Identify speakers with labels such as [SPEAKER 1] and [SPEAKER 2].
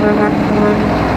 [SPEAKER 1] Продолжение
[SPEAKER 2] следует...